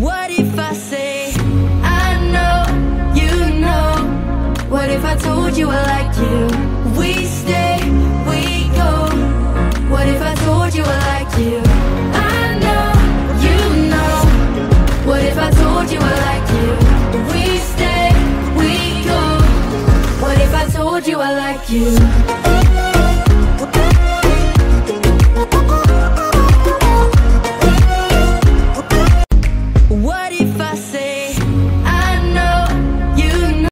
What if I say, I know, you know? What if I told you I like you? We stay, we go. What if I told you I like you? I know, you know. What if I told you I like you? We stay, we go. What if I told you I like you?